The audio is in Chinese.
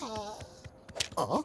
他啊